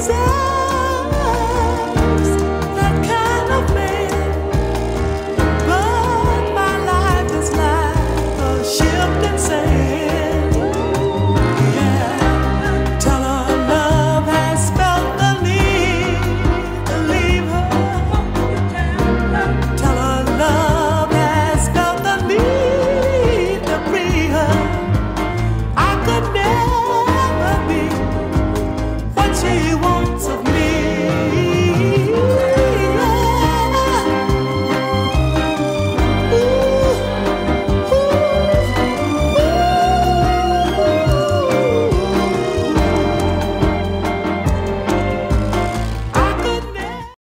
Jesus.